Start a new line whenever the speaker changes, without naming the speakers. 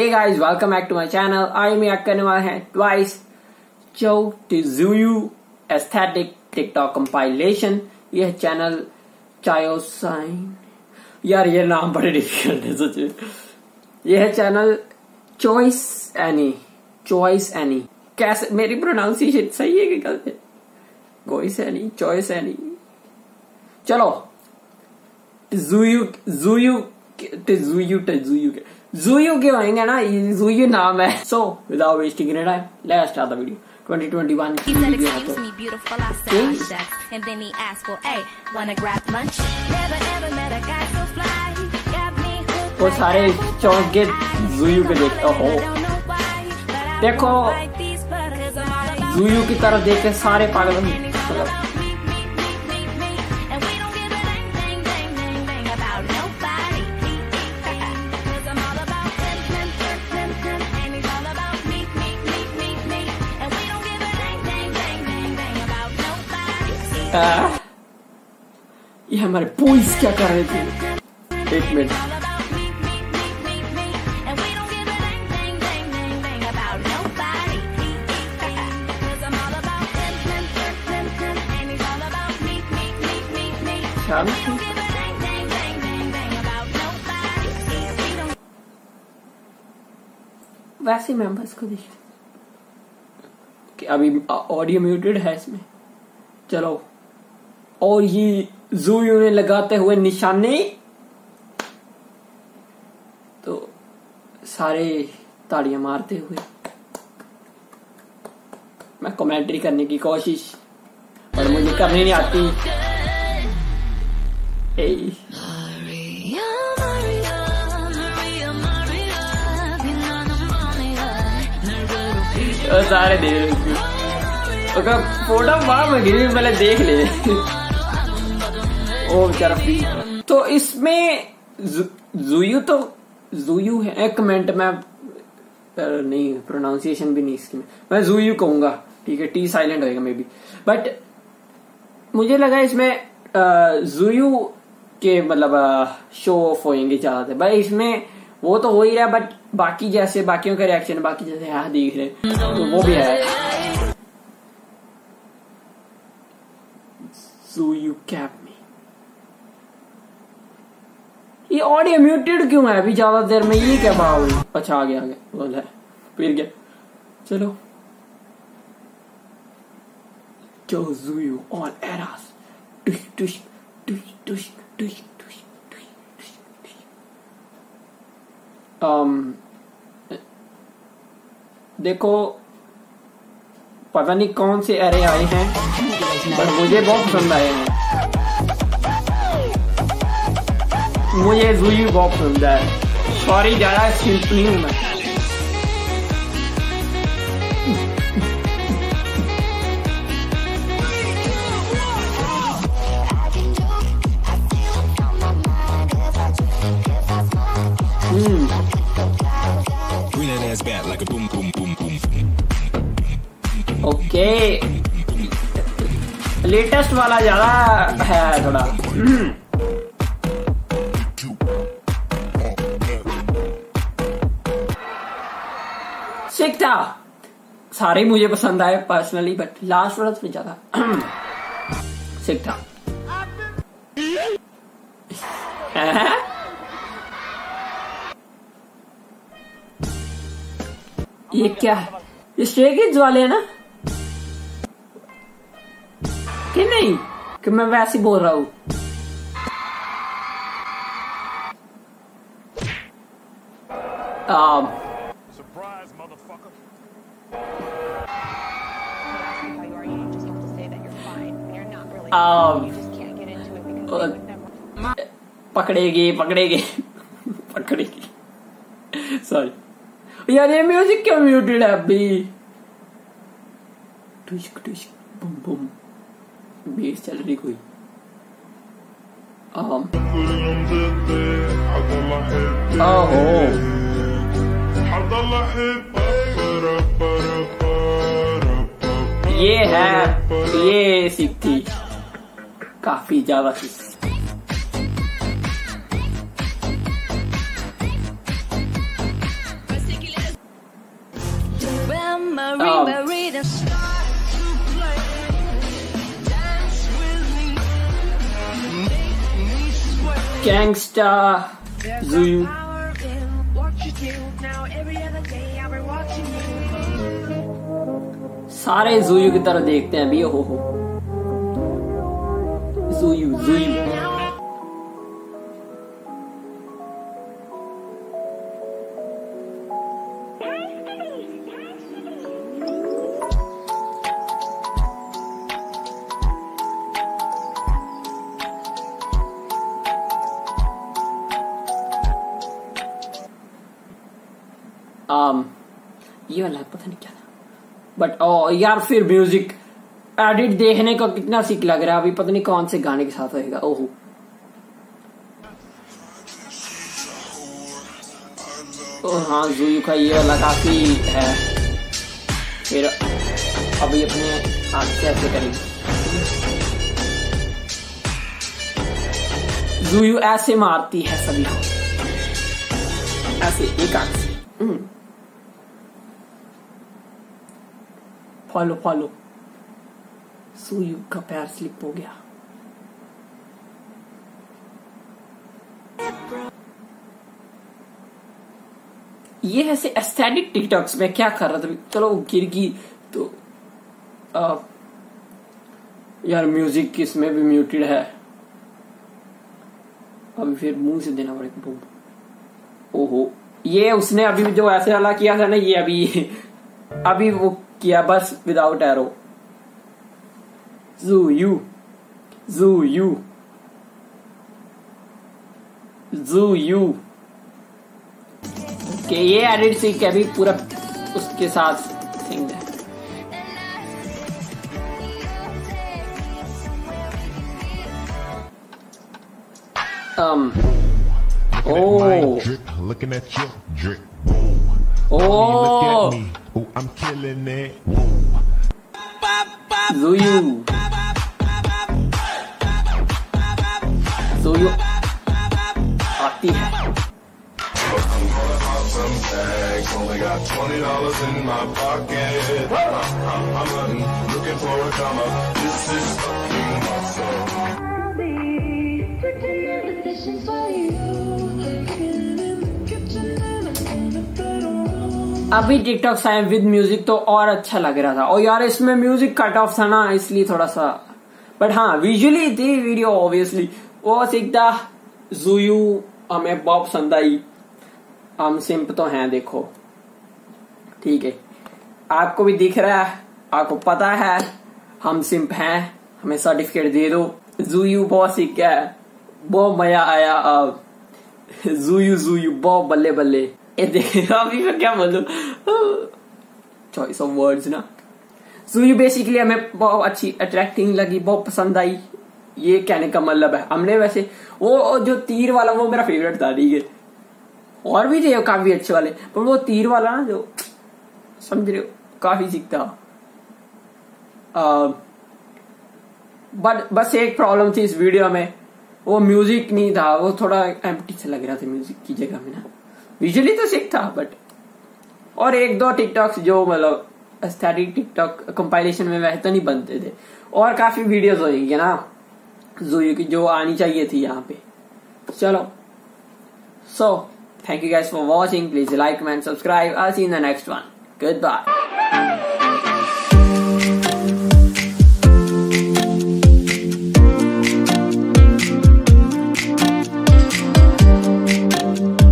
Hey guys, welcome back to my channel. आज मैं याद करने वाला है Twice Chou Tzuyu aesthetic TikTok compilation यह चैनल चायो साइन यार ये नाम बड़े डिफ़िकल्ट है सच यह channel choice any choice any कैसे मेरी प्रोनाउंसिएशन सही है कि गलत है? चॉइस एनी चॉइस एनी चलो. जुयू जुयू जुयू जुयू जूयू के होने देना जूयू नाम है so without wasting any time let's start the video 2021 वो सारे चौंक के के देखता हो देखो। जूयू की तरफ़ देख के सारे पागल ये हमारे बॉयज़ क्या कर रहे थे? एक मिनट वैसे मेंबर्स बस को देख कि अभी ऑडियो म्यूटेड है इसमें। चलो। और ये जूयू ने लगाते हुए निशाने। तो सारे ताड़ियाँ मारते हुए। मैं कमेंट्री करने की कोशिश और मुझे करनी नहीं आती। ए, सारे देख फ़ोटो वहाँ में गिरी पहले देख ले ओ बेचारा फ्री तो इसमें जुयू तो जुयू है। एक मिनट, में नहीं प्रोनाउंसिएशन भी नहीं इसकी। में जुयू कहूँगा, ठीक है? टी साइलेंट होएगा मे बी बट मुझे लगा इसमें जुयू के मतलब शो ऑफ़ होएँगे ज़्यादातर। भाई, इसमें वो तो हो ही रहा बट बाकी जैसे, बाकियों का रिएक्शन बाकी जैसे यहाँ देख रहे तो वो भी है। जुयू कैप ऑडियो म्यूटेड क्यों है? अभी ज़्यादा देर में ये क्या बात हुई? अच्छा आ गया आ गया। बोल है। फिर गया चलो। Joe Zuyu on Eras. Tush, tush, tush, tush. Um, देखो पता नहीं कौन से एरे आए हैं पर मुझे बहुत पसंद आए हैं। मुझे जुई बहुत पसंद है। सॉरी ज़्यादा सिंपली हूँ मैं ओके लेटेस्ट वाला ज़्यादा है थोड़ा। hmm. था सारे मुझे पसंद आए पर्सनली बट लास्ट वाला थोड़ा ज़्यादा। सिक था ये क्या है? ये स्ट्रे किड्स वाले हैं ना? कि नहीं? कि मैं वैसे बोल रहा हूँ। Um, पकड़ेगी पकड़ेगी पकड़ेगी। सॉरी यार ये म्यूज़िक क्यों म्यूटेड है अभी? टुश्क टुश्क बुम बुम बेस चल रही कोई? Um, ओहो ये है ये सीख। थी काफ़ी ज़्यादा थी um, Gangsta
Zoo.
सारे जूयू की तरह देखते हैं अभी हो हो। जुयू जुयू um, ये वाला पता नहीं क्या था। बट ओ यार फिर म्यूज़िक एडिट देखने का कितना सीख लग रहा है? अभी पता नहीं कौन से गाने के साथ होएगा ओहो। हाँ जूयू का ये वाला काफ़ी है। फिर अभी अपने से ऐसे करेंगे जूयू ऐसे मारती है सभी को। ऐसे एक आँख से। हम्म। Follow follow. सुयू का पैर स्लिप हो गया। ये ऐसे एस्थेटिक टिकटॉक्स में क्या कर रहा था? चलो वो गिर गई तो आ, यार म्यूज़िक इसमें भी म्यूटेड है। अभी फिर मुँह से देना पड़ेगा बूम ओहो ये उसने अभी जो ऐसे वाला किया था ना ये अभी अभी वो किया बस without error Tzuyu Tzuyu Tzuyu कि ये एडिट सीख के अभी पूरा उसके साथ सिंग है um Oh.
looking at your drip. Look
oh
at me. Oh, I'm killing it.
Zuyu
fucking awesome.
अभी टिकटॉक आए विद म्यूज़िक तो और अच्छा लग रहा था। और यार, इसमें म्यूज़िक कट ऑफ़ था ना, इसलिए थोड़ा सा। बट हाँ विजुअली थी वीडियो ऑब्वियसली वो सीखता जुयू हमें बहुत पसंद आई। हम सिंप तो हैं, देखो। ठीक है। आपको भी दिख रहा है, आपको पता है, हम सिंप हैं, हमें सर्टिफिकेट दे दो। जूयू बहुत सीख है? बहुत मज़ा आया अब। जूयू जूयू बहुत बल्ले बल्ले ये देखो, अभी मैं क्या बोलूँ? चॉइस ऑफ़ वर्ड्स ना। जुयू बेसिकली हमें बहुत अच्छी अट्रैक्टिंग लगी, बहुत पसंद आई। ये कहने का मतलब है। हमने वैसे वो जो तीर वाला, वो मेरा फेवरेट था, ठीक है। और भी थे, काफ़ी अच्छे वाले। पर वो तीर वाला ना, जो, समझ रहे हो, काफ़ी सीखता। बट, बस एक प्रॉब्लम थी इस वीडियो में। वो म्यूज़िक नहीं था, वो थोड़ा एम्प्टी से लग रहा था म्यूज़िक की जगह में ना। विजुअली तो सिक था बट और एक दो टिकटॉक्स जो मतलब एस्थेटिक टिकटॉक कंपाइलेशन में वैसे तो नहीं बनते थे। और काफ़ी वीडियोस होंगी ना। जो जो आनी चाहिए थी यहाँ पे। चलो। So thank you guys for watching please like man subscribe us in the next one good bye